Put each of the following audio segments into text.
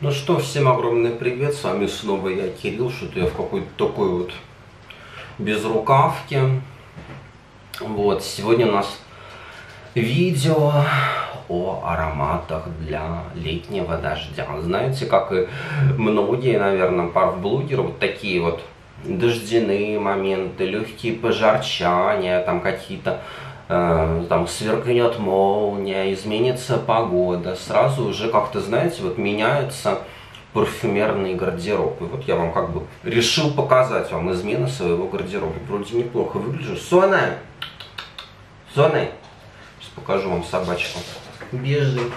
Ну что, всем огромный привет, с вами снова я, Кирилл, что-то я в какой-то такой вот безрукавке. Вот, сегодня у нас видео о ароматах для летнего дождя. Знаете, как и многие, наверное, парфблогеры, вот такие вот дождяные моменты, легкие пожарчания, там какие-то там сверкнет молния, изменится погода, сразу уже как-то, знаете, вот меняется парфюмерный гардероб. И вот я вам как бы решил показать вам измены своего гардероба. Вроде неплохо выгляжу. Соня! Соня! Сейчас покажу вам собачку. Бежит.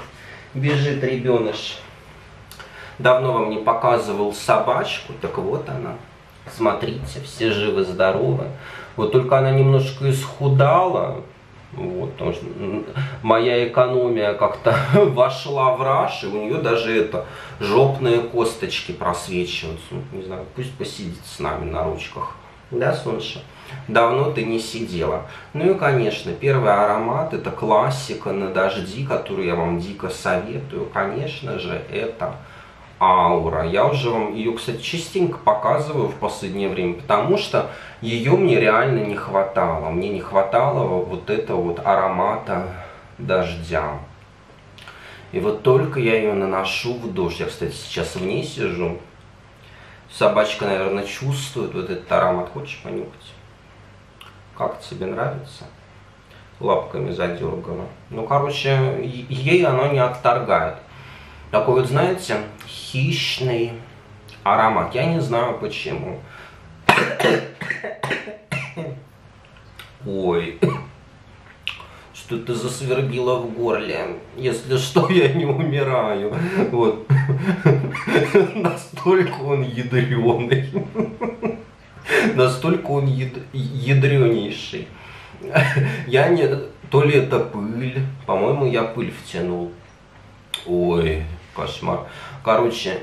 Бежит ребеныш. Давно вам не показывал собачку, так вот она. Смотрите, все живы-здоровы. Вот только она немножко исхудала, вот, потому что моя экономия как-то вошла в раш, и у нее даже это жопные косточки просвечиваются. Ну, не знаю, пусть посидит с нами на ручках. Да, Сонша? Давно ты не сидела. Ну и, конечно, первый аромат, это классика на дожди, которую я вам дико советую. Конечно же, это аура. Я уже вам ее, кстати, частенько показываю в последнее время, потому что ее мне реально не хватало. Мне не хватало вот этого вот аромата дождя. И вот только я ее наношу в дождь. Я, кстати, сейчас в ней сижу. Собачка, наверное, чувствует вот этот аромат. Хочешь понюхать? Как тебе нравится? Лапками задергала. Ну, короче, ей оно не отторгает. Такой вот, знаете, хищный аромат. Я не знаю почему. Ой, что-то засвербило в горле. Если что, я не умираю. Вот. Настолько он ядреный. Настолько он яд... ядренейший. Я не... То ли это пыль. По-моему, я пыль втянул. Ой, кошмар. Короче,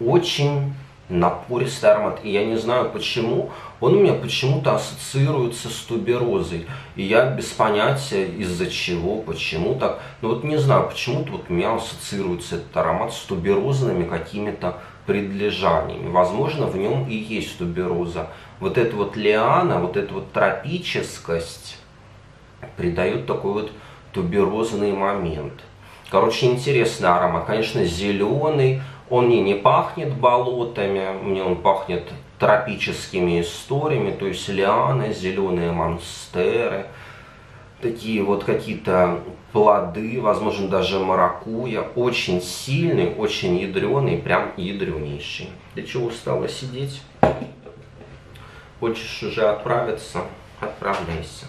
очень напористый аромат. И я не знаю почему, он у меня почему-то ассоциируется с туберозой. И я без понятия из-за чего, почему так. Но вот не знаю, почему-то вот у меня ассоциируется этот аромат с туберозными какими-то предлежаниями. Возможно, в нем и есть тубероза. Вот эта вот лиана, вот эта вот тропическость придает такой вот туберозный момент. Короче, интересный аромат. Конечно, зеленый. Он мне не пахнет болотами, мне он пахнет тропическими историями, то есть лианы, зеленые монстеры, такие вот какие-то плоды, возможно, даже маракуя. Очень сильный, очень ядреный, прям ядренейший. Для чего стало сидеть? Хочешь уже отправиться? Отправляйся.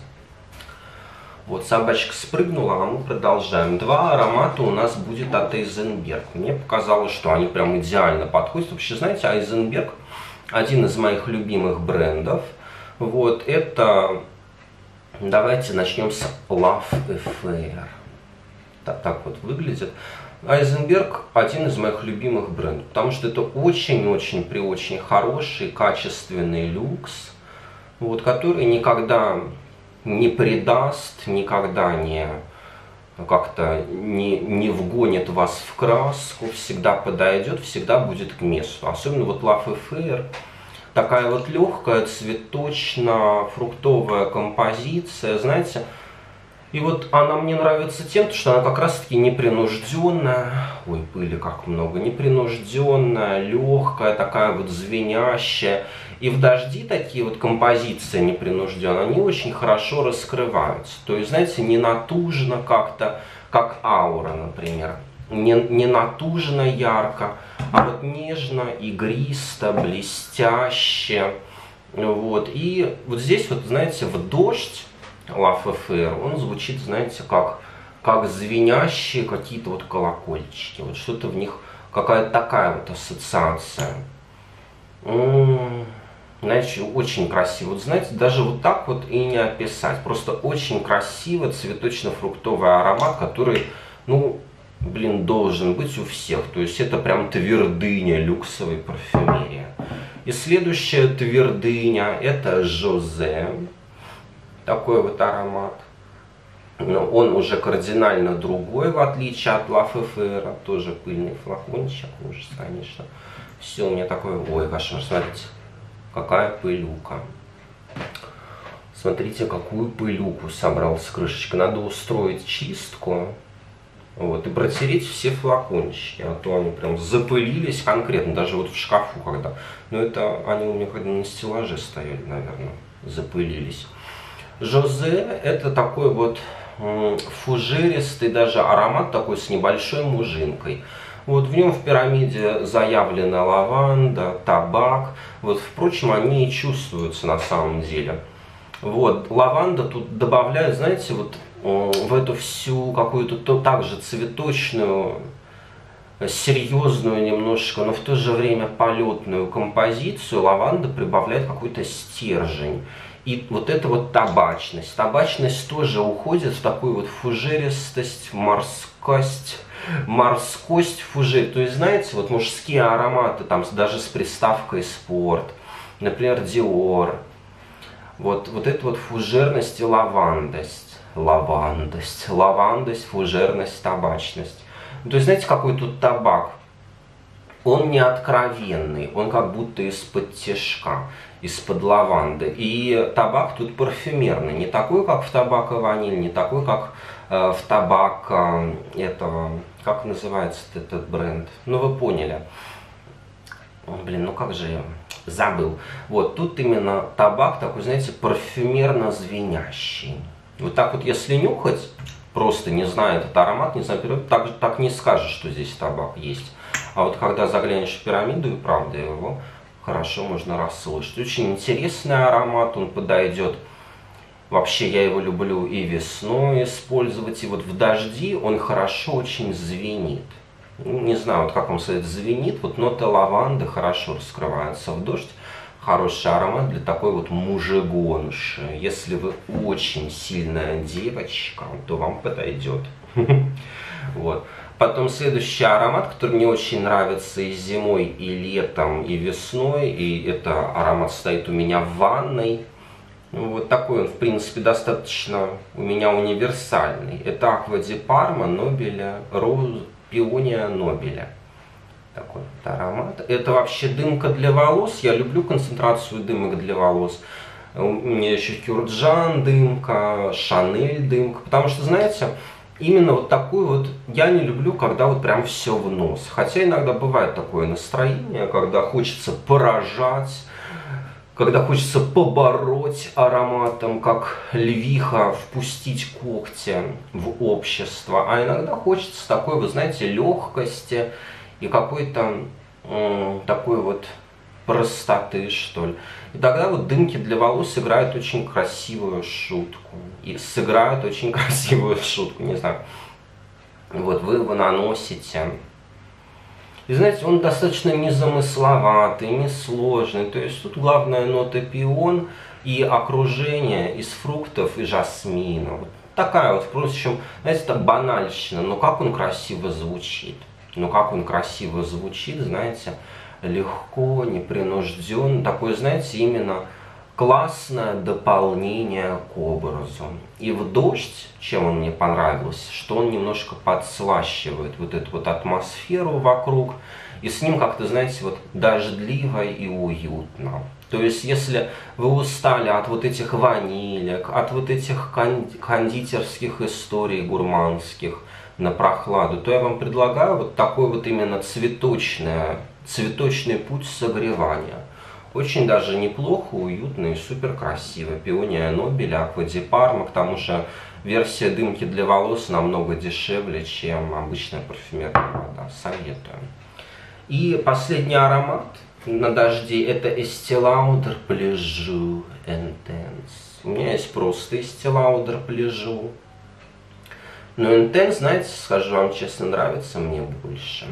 Вот собачка спрыгнула, а мы продолжаем. Два аромата у нас будет от Eisenberg. Мне показалось, что они прям идеально подходят. Вообще, знаете, Eisenberg один из моих любимых брендов. Вот, это... Давайте начнем с Love Affair. Так, так вот выглядит. Айзенберг один из моих любимых брендов, потому что это очень-очень при очень хороший, качественный люкс, вот, который никогда не предаст, никогда не как-то не, не вгонит вас в краску, всегда подойдет, всегда будет к месту. Особенно вот Love Affair, такая вот легкая, цветочно-фруктовая композиция, знаете, и вот она мне нравится тем, что она как раз-таки непринужденная, ой, пыли как много, непринужденная, легкая, такая вот звенящая. И в дожди такие вот композиции непринужденные, они очень хорошо раскрываются. То есть, знаете, не натужно как-то, как аура, например. Не, не натужно ярко, а вот нежно, игристо, блестяще. Вот. И вот здесь вот, знаете, в дождь Love Affair, он звучит, знаете, как, как звенящие какие-то вот колокольчики. Вот что-то в них, какая-то такая вот ассоциация. М-м, знаете, очень красиво. Вот знаете, даже вот так вот и не описать. Просто очень красивый цветочно-фруктовый аромат, который, ну, блин, должен быть у всех. То есть это прям твердыня люксовой парфюмерии. И следующая твердыня это Жозе такой вот аромат. он уже кардинально другой, в отличие от Лафефера, тоже пыльный флакончик, ужас, конечно. Все у меня такое, ой, кошмар, смотрите, какая пылюка. Смотрите, какую пылюку собрал с крышечки. Надо устроить чистку. Вот, и протереть все флакончики, а то они прям запылились конкретно, даже вот в шкафу когда. Но это они у меня когда на стеллаже стояли, наверное, запылились. Жозе это такой вот фужеристый даже аромат такой с небольшой мужинкой. Вот в нем в пирамиде заявлена лаванда, табак. Вот, впрочем, они и чувствуются на самом деле. Вот, лаванда тут добавляют, знаете, вот в эту всю какую-то то, также цветочную, серьезную немножко, но в то же время полетную композицию лаванда прибавляет какой-то стержень. И вот эта вот табачность. Табачность тоже уходит в такую вот фужеристость, морскость, морскость, фужер. То есть, знаете, вот мужские ароматы, там даже с приставкой спорт, например, Диор. Вот, вот эта вот фужерность и лавандость. Лавандость, лавандость, фужерность, табачность. То есть, знаете, какой тут табак? Он не откровенный, он как будто из-под тяжка из-под лаванды. И табак тут парфюмерный, не такой, как в табака ваниль, не такой, как э, в табак э, этого, как называется этот бренд? Ну, вы поняли. Блин, ну как же я забыл. Вот, тут именно табак такой, знаете, парфюмерно звенящий. Вот так вот, если нюхать, просто не зная этот аромат, не знаю, так, так не скажешь, что здесь табак есть. А вот когда заглянешь в пирамиду, и правда его хорошо можно расслышать. Очень интересный аромат, он подойдет. Вообще я его люблю и весной использовать, и вот в дожди он хорошо очень звенит. Ну, не знаю, вот как вам сказать, звенит, вот нота лаванды хорошо раскрывается в дождь. Хороший аромат для такой вот мужегонши. Если вы очень сильная девочка, то вам подойдет. Вот. Потом следующий аромат, который мне очень нравится и зимой, и летом, и весной, и это аромат стоит у меня в ванной. Вот такой он, в принципе, достаточно у меня универсальный. Это Аква Ди Парма Нобеля, Роуз, Пиония Нобеля. Такой вот аромат. Это вообще дымка для волос. Я люблю концентрацию дымок для волос. У меня еще Кюрджан дымка, Шанель дымка. Потому что, знаете, именно вот такую вот я не люблю, когда вот прям все в нос. Хотя иногда бывает такое настроение, когда хочется поражать, когда хочется побороть ароматом, как львиха, впустить когти в общество. А иногда хочется такой, вы знаете, легкости и какой-то такой вот простоты, что ли. И тогда вот дымки для волос играют очень красивую шутку. И сыграют очень красивую шутку, не знаю. Вот вы его наносите. И знаете, он достаточно незамысловатый, несложный. То есть тут главная нота пион и окружение из фруктов и жасмина. Вот такая вот, впрочем, знаете, это банальщина, но как он красиво звучит. Ну как он красиво звучит, знаете, легко, непринужденно, такое, знаете, именно классное дополнение к образу. И в «Дождь», чем он мне понравился, что он немножко подслащивает вот эту вот атмосферу вокруг, и с ним как-то, знаете, вот дождливо и уютно. То есть, если вы устали от вот этих ванилек, от вот этих кондитерских историй гурманских на прохладу, то я вам предлагаю вот такой вот именно цветочное цветочный путь согревания. Очень даже неплохо, уютно и супер красиво. Пиония Нобеля, Аква Ди Парма, к тому же версия дымки для волос намного дешевле, чем обычная парфюмерная вода. Советую. И последний аромат на дожде это Lauder Pleasure Intense. У меня есть просто Lauder Pleasure. Но Intense, знаете, скажу вам честно, нравится мне больше.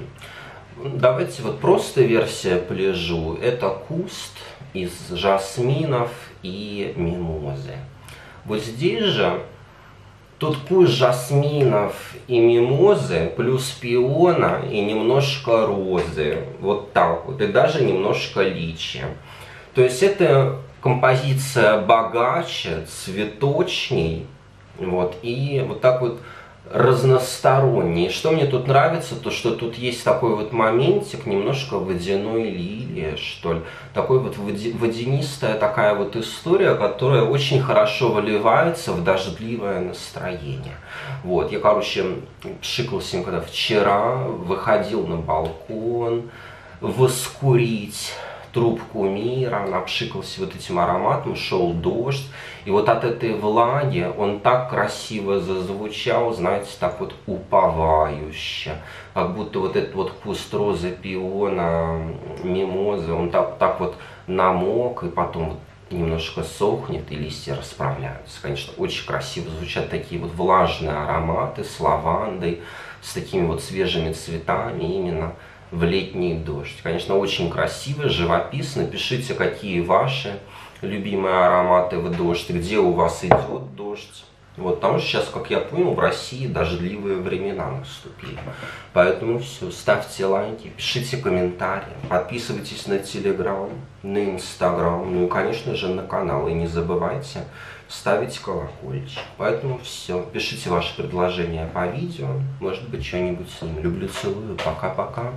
Давайте вот просто версия пляжу. Это куст из жасминов и мимозы. Вот здесь же тут куст жасминов и мимозы, плюс пиона и немножко розы. Вот так вот. И даже немножко личи. То есть это композиция богаче, цветочней, Вот, и вот так вот разносторонний. Что мне тут нравится, то что тут есть такой вот моментик немножко водяной лилии, что ли. Такой вот водянистая такая вот история, которая очень хорошо выливается в дождливое настроение. Вот, я, короче, пшикался когда вчера, выходил на балкон, воскурить трубку мира, напшикался вот этим ароматом, шел дождь. И вот от этой влаги он так красиво зазвучал, знаете, так вот уповающе. Как будто вот этот вот куст розы, пиона, мимозы, он так, так вот намок, и потом вот немножко сохнет, и листья расправляются. Конечно, очень красиво звучат такие вот влажные ароматы с лавандой, с такими вот свежими цветами именно в летний дождь. Конечно, очень красиво, живописно. Пишите, какие ваши любимые ароматы в дождь, где у вас идет дождь. Вот, потому что сейчас, как я понял, в России дождливые времена наступили. Поэтому все, ставьте лайки, пишите комментарии, подписывайтесь на Телеграм, на Инстаграм, ну и, конечно же, на канал. И не забывайте ставить колокольчик. Поэтому все, пишите ваши предложения по видео, может быть, что-нибудь с ним. Люблю, целую, пока-пока.